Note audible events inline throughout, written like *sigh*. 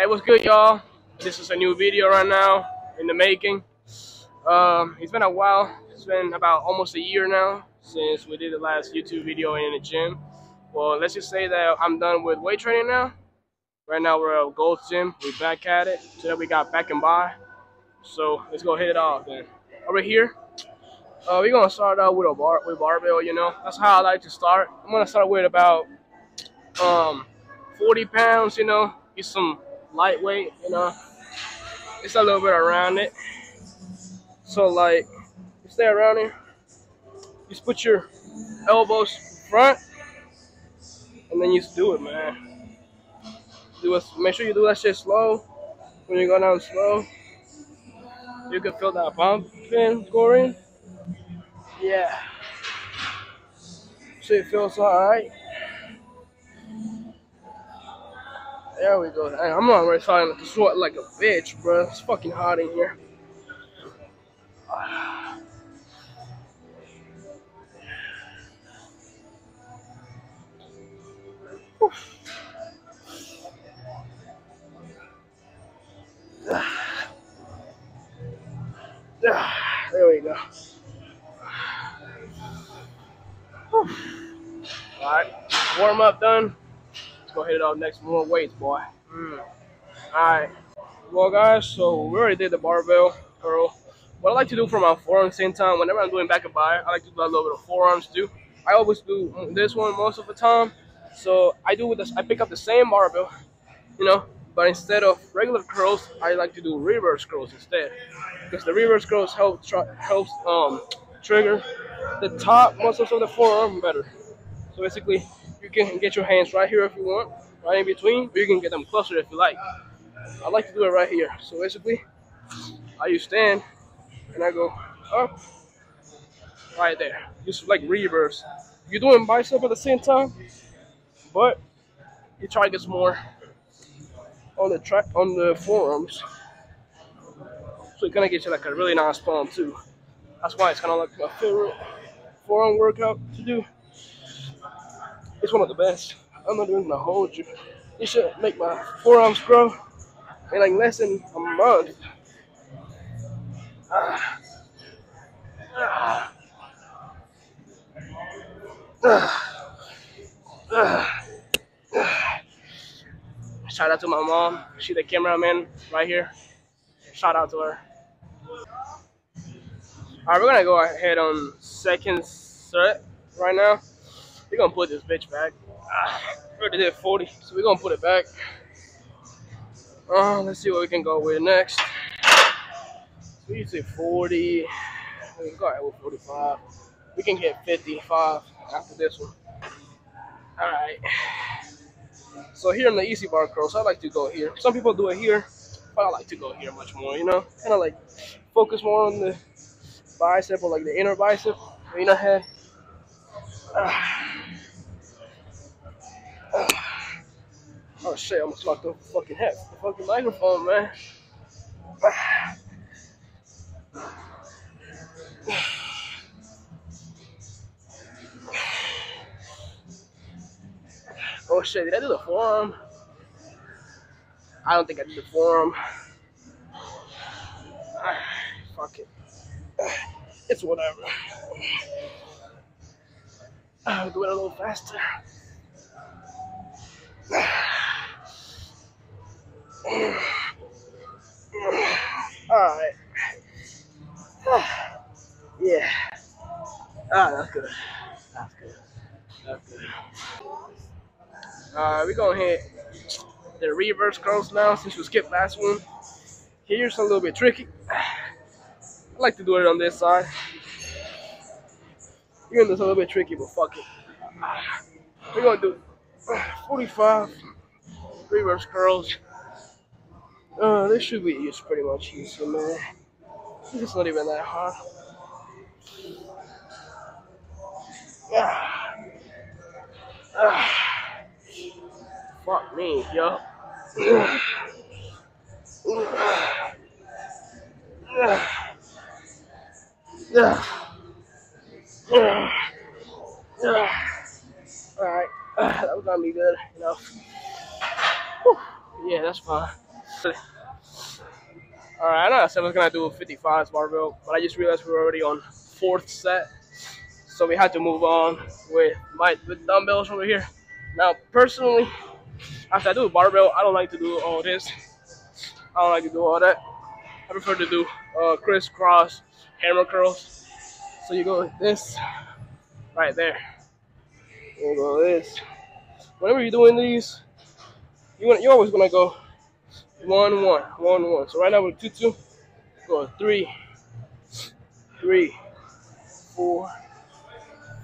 Hey, what's good, y'all? This is a new video right now in the making. Um, it's been a while. It's been about almost a year now since we did the last YouTube video in the gym. Well, let's just say that I'm done with weight training now. Right now we're at Gold's Gym. We're back at it. Today we got back and bi. So let's go hit it off then. Over here, uh, we're gonna start out with a bar with barbell. You know, that's how I like to start. I'm gonna start with about um 40 pounds. You know, get some lightweight. You know, it's a little bit around it. So like, you stay around here. Just put your elbows front, and then you just do it, man. Do it. Make sure you do that shit slow. When you go down slow, you can feel that pump in scoring. Yeah. Shit feels alright. There we go. Hey, I'm already starting to sweat like a bitch, bro. It's fucking hot in here. *sighs* There we go. *sighs* Alright, warm up done. Let's go hit it off next. More weights, boy. Mm. Alright. Well, guys, so we already did the barbell curl. What I like to do for my forearms same time, whenever I'm doing back and bi, I like to do a little bit of forearms too. I always do this one most of the time. So I do with this, I pick up the same barbell, you know, but instead of regular curls, I like to do reverse curls instead. Because the reverse curls help helps um, trigger the top muscles of the forearm better. So basically, you can get your hands right here if you want, right in between, you can get them closer if you like. I like to do it right here. So basically, I use stand and I go up right there. Just like reverse. You're doing bicep at the same time, but you try to get some more on the track on the forearms. So it kind of gets you like a really nice pump too. That's why it's kind of like my favorite forearm workout to do. It's one of the best. I'm not even gonna hold you. It should make my forearms grow in like less than a month. Shout out to my mom. She the cameraman right here. Shout out to her. Alright, we're gonna go ahead on second set right now. We're gonna put this bitch back. Ah, we already did 40, so we're gonna put it back. Uh, let's see what we can go with next. You say 40. We can go with 45. We can get 55 after this one. Alright. So here in the EZ bar curls, I like to go here. Some people do it here, but I like to go here much more, you know? Kind of like focus more on the bicep or like the inner bicep, you know, uh, *sighs* oh shit, I almost knocked off the fucking head. The fucking microphone, man. *sighs* Oh shit, did I do the forearm? I don't think I did the forearm. *sighs* fuck it. It's whatever. I'll do it a little faster. Alright. *sighs* Yeah. Ah, that's good. That's good. That's good. Uh, we're gonna hit the reverse curls now since we skipped last one. Here's a little bit tricky. *sighs* I like to do it on this side. Even though it's a little bit tricky, but fuck it. We're gonna do *sighs* 45 reverse curls. Uh, this should be used pretty much easy, man. It's not even that hard. Yeah. Ah. Fuck me, yo. Alright, *sighs* that was gonna be good enough. Yeah, that's fine. Alright, I know I said I was gonna do 55 barbell, but I just realized we are already on fourth set. So we had to move on with my with dumbbells over here. Now personally, after I do barbell, I don't like to do all this. I don't like to do all that. I prefer to do uh, crisscross hammer curls. So you go like this, right there. You go this. Whenever you're doing these, you want you're always gonna go one one one one. So right now we're two two. Go three, three, four,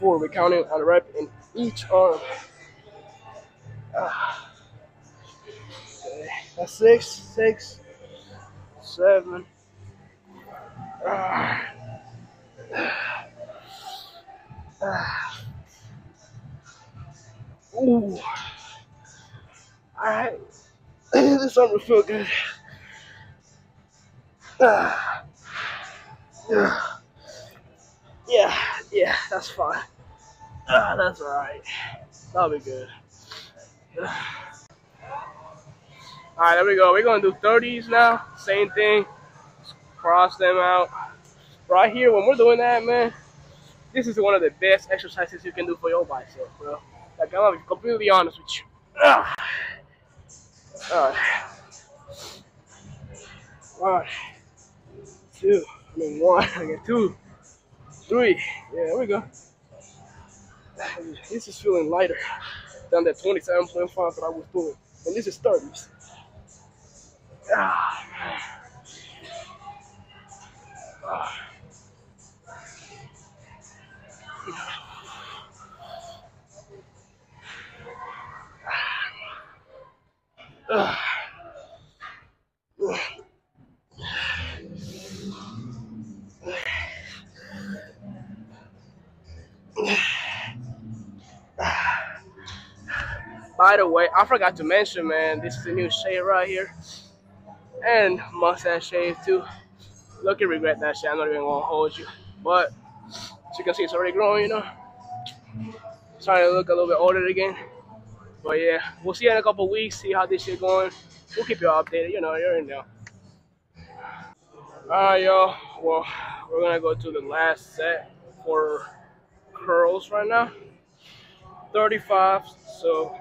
four. We're counting on the rep in each arm. Ah. Okay. That's six, six, seven. Ah. Ah. Ooh. All right. This arm will feel good. Ah. Yeah. Yeah, yeah, that's fine. Ah, that's alright. That'll be good. Alright, there we go. We're gonna do 30s now. Same thing. Just cross them out. Right here, when we're doing that, man, this is one of the best exercises you can do for your bicep, bro. Like, I'm gonna be completely honest with you. Ah. Alright. One, two, I mean one, *laughs* I got two, three. Yeah, there we go. This is feeling lighter than that 27.5 that I was doing. And this is 30s. Ah, ah. By the way, I forgot to mention, man, this is a new shave right here. And mustache shave too. Look, you regret that shit. I'm not even gonna hold you. But as you can see, it's already growing, you know. Starting to look a little bit older again. But yeah, we'll see you in a couple weeks, see how this shit going. We'll keep you updated, you know, you're in there. Alright, y'all. Well, we're gonna go to the last set for curls right now. 35. So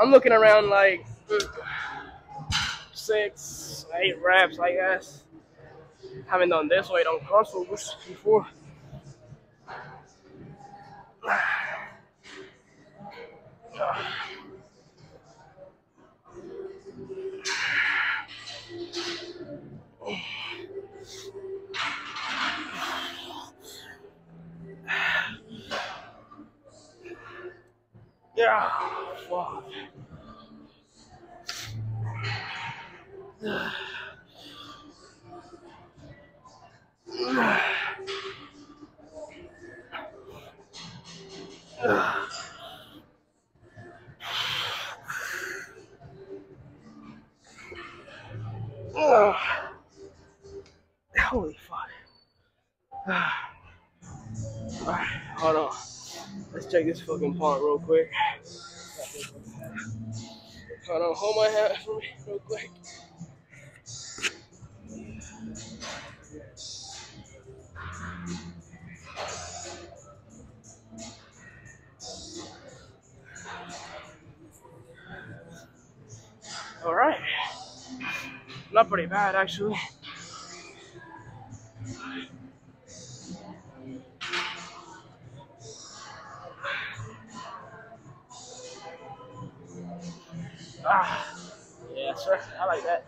I'm looking around like *sighs* six, eight reps, I guess. Haven't done this weight on consoles before. *sighs* Let's check this fucking part real quick. Hold on, hold my hat for me real quick. All right. Not pretty bad, actually. Ah, yeah, sir. I like that.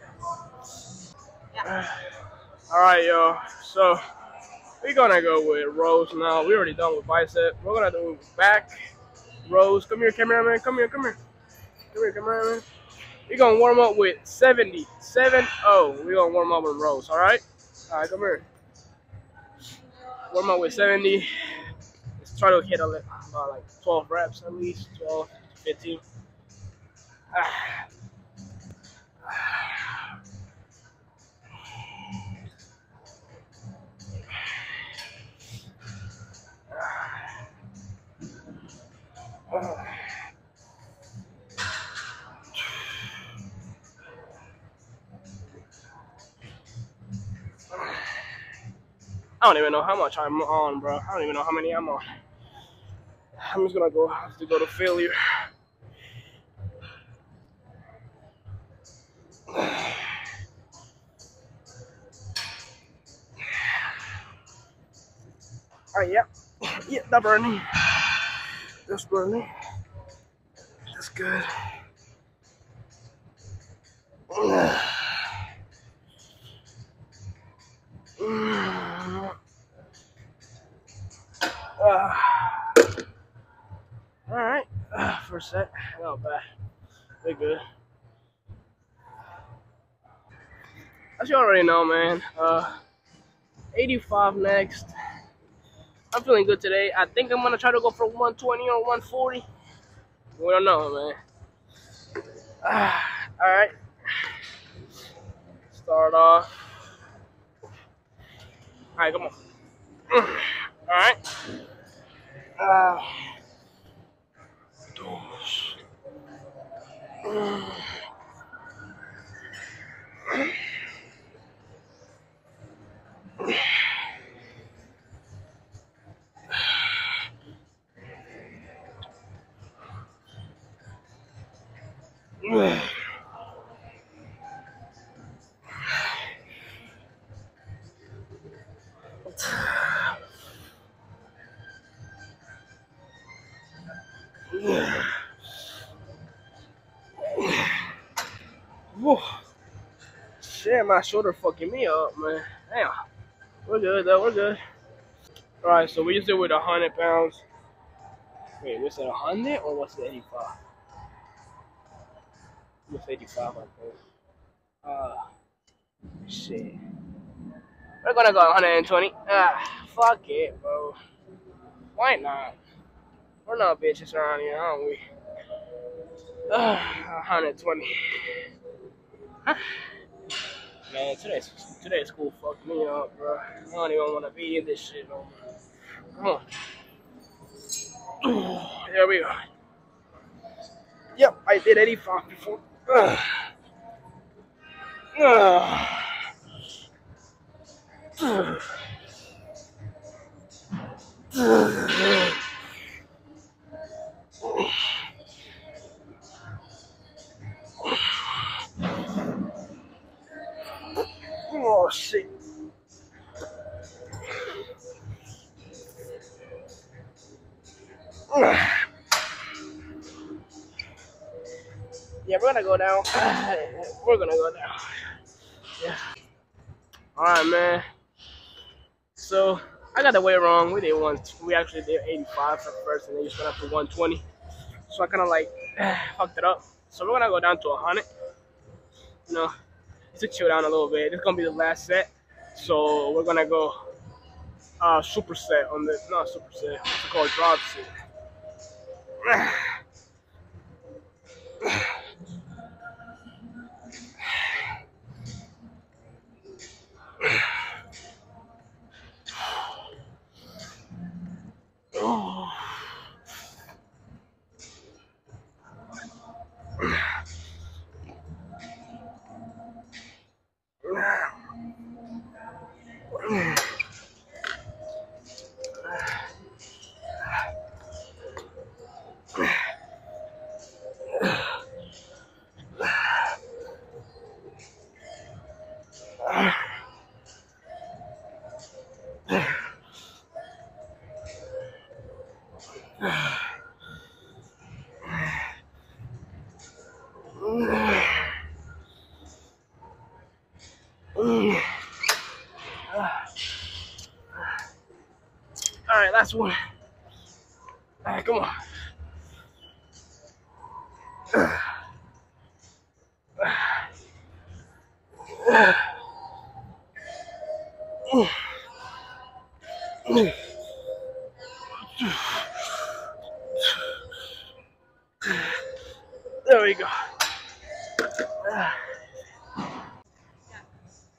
All right, yo. So we're gonna go with rows now. We already done with bicep. We're gonna do back rows. Come here, cameraman. Come here. Come here. Come here, cameraman. We're gonna warm up with 70. 7 0. We're gonna warm up with rows, alright? Alright, come here. Warm up with 70. Let's try to hit a, like 12 reps at least. 12, 15. I don't even know how much I'm on, bro. I don't even know how many I'm on. I'm just gonna go have to go to failure. Alright, yeah. That burning. That's burning. That's good. Uh, Alright. Uh, for a sec. Not bad. We're good. As you already know, man. Uh, 85 next. I'm feeling good today. I think I'm gonna try to go for 120 or 140. We don't know, man. Uh, *sighs* all right. Start off. All right, come on. *clears throat* All right. Uh, dos. *clears throat* Shit, my shoulder fucking me up, man. Damn. We're good, though. We're good. All right, so we just did with 100 pounds. Wait, was it 100 or was it 85? Uh, shit. We're gonna go 120. Ah, fuck it, bro. Why not? We're not bitches around here, aren't we? Ah, 120. Huh? Man, today's today's school fucked me up, bro. I don't even want to be in this shit no more. Come on. There we go. Yep, I did 85 before. Oh shit. Ugh. Yeah, we're gonna go down. We're gonna go down. Yeah. All right, man. So I got the weight wrong. We did one. We actually did 85 for first, and then you went up to 120. So I kind of like fucked it up. So we're gonna go down to 100. You know, just to chill down a little bit. This gonna be the last set. So we're gonna go uh superset on the not superset. What's it called? Drop set. Oh. Last one. All right, come on. There we go.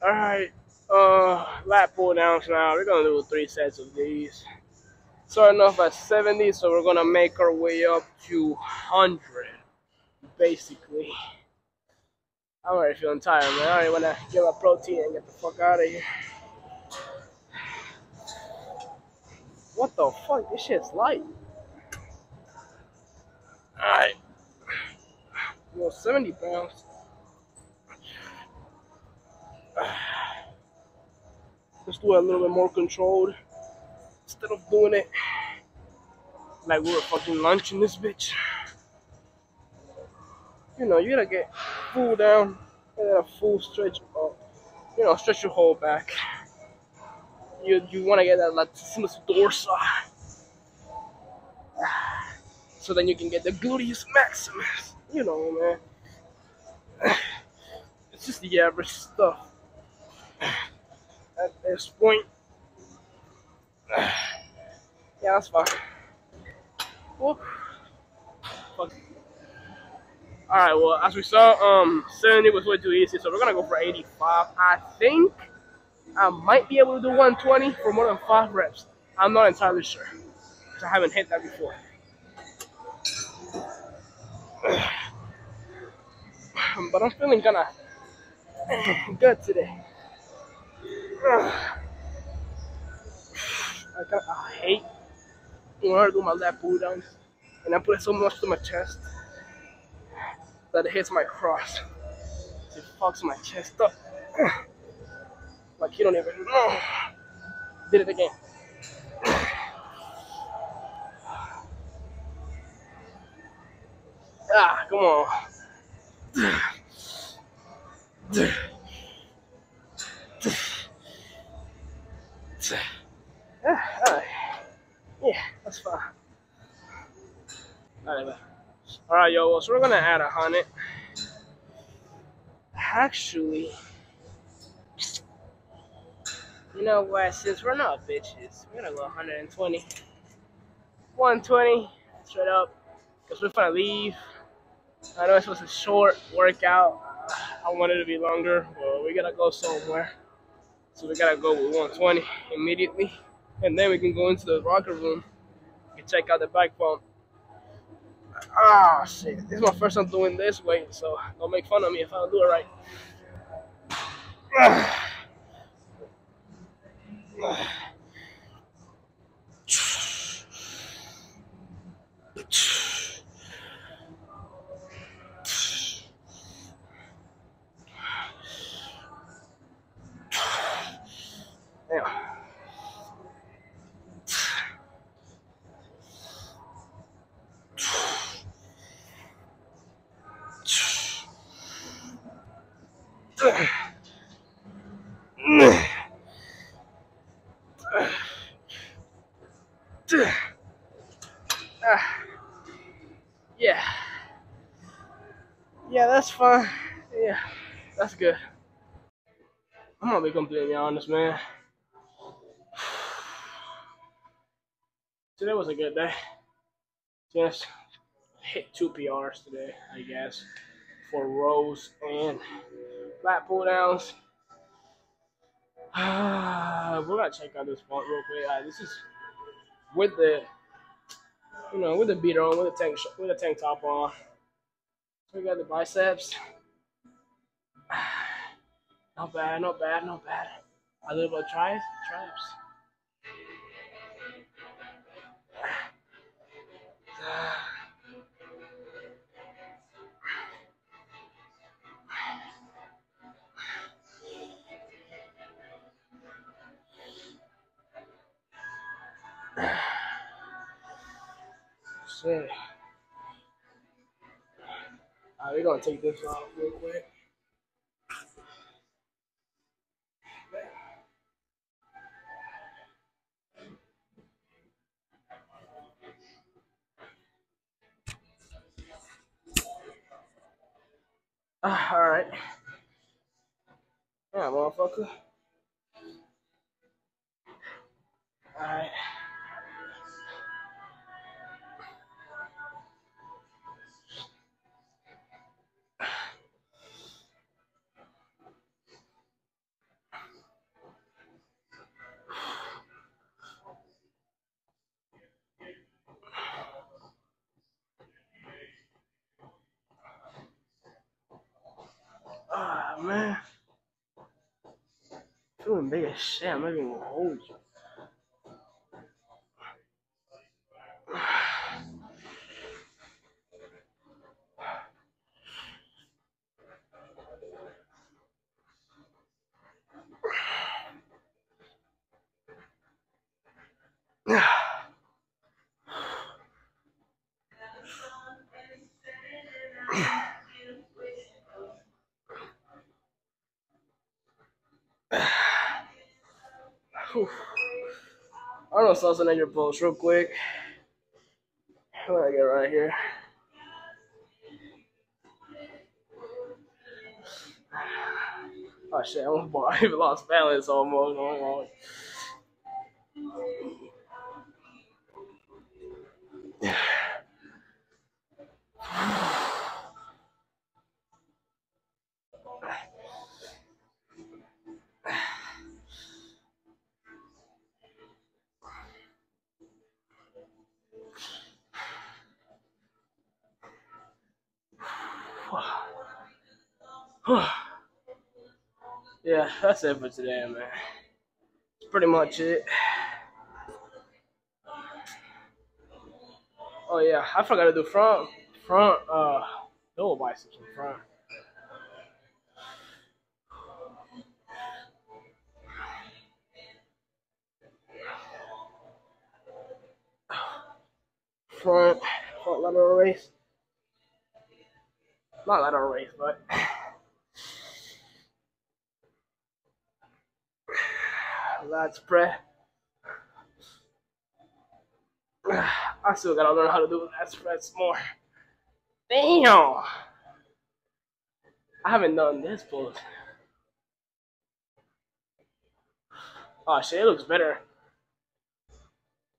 All right, uh, lat pull downs now. We're gonna do three sets of these. Starting off at 70, so we're gonna make our way up to 100, basically. I'm already feeling tired, man. I already wanna get my protein and get the fuck out of here. What the fuck? This shit's light. Alright. Well, 70 pounds. Let's do it a little bit more controlled. Instead of doing it like we were fucking lunching this bitch. You know, you gotta get full down and then a full stretch up. You know, stretch your whole back. You you wanna get that latissimus dorsi. So then you can get the gluteus maximus. You know, man. It's just the average stuff. At this point. *sighs* Yeah, that's fine. Fuck. Alright, well, as we saw, um, 70 was way too easy, so we're gonna go for 85. I think I might be able to do 120 for more than five reps. I'm not entirely sure. because I haven't hit that before. *sighs* But I'm feeling kinda *sighs* good today. I, got, I hate when I do my lat pull downs and I put it so much to my chest that it hits my cross. It fucks my chest up. Like you don't even know. Did it again. Ah, come on. Ah, alright. Yeah, that's fine. Alright, alright, yo. So we're gonna add a hundred. Actually, you know what? Since we're not bitches, we're gonna go 120. 120, straight up. Cause we're gonna leave. I know it was a short workout. I wanted to be longer, but we gotta go somewhere. So we gotta go with 120 immediately. And then we can go into the rocker room and check out the bike pump. Ah, shit. This is my first time doing this way, so don't make fun of me if I don't do it right. Damn. *sighs* *sighs* *sighs* Ah. Yeah. Yeah, that's fine. Yeah, that's good. I'm gonna be completely honest, man. *sighs* Today was a good day. Just hit two PRs today, I guess, for rows and flat pull downs. *sighs* We're gonna check out this part real quick. Uh, this is with the, you know, with the beater on, with the tank, with the tank top on. We got the biceps. *sighs* Not bad, not bad, not bad. A little bit of traps. Shit. *sighs* Alright, we're gonna take this off real quick. Ah, alright. Yeah, motherfucker. Alright. Ah, man. Feeling big as shit. I'm not even gonna hold you. I'm gonna sauce in your post real quick. What I get right here? Oh shit, I almost *laughs* I even lost balance almost. *sighs* yeah, that's it for today, man. That's pretty much it. Oh yeah, I forgot to do front front uh double biceps in front. Front front lateral raise. Not lateral raise, but lat spread. I still gotta learn how to do lat spreads more. Damn! I haven't done this pose. Oh shit, it looks better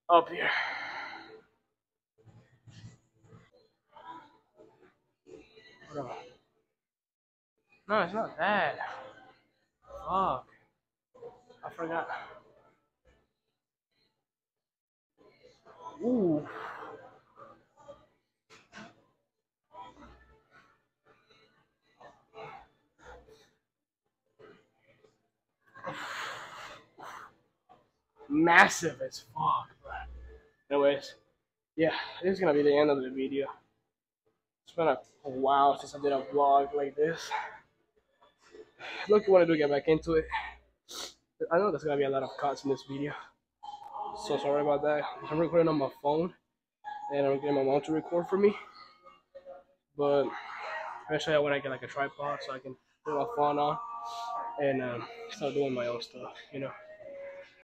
up here. No, it's not that. Fuck. I forgot. Ooh. Massive as fuck, bro. Anyways, yeah, this is gonna be the end of the video. It's been a while since I did a vlog like this. Look, you want to do get back into it. I know there's gonna be a lot of cuts in this video. So sorry about that. I'm recording on my phone and I'm getting my mom to record for me. But eventually I want to get like a tripod so I can put my phone on and um, start doing my own stuff, you know.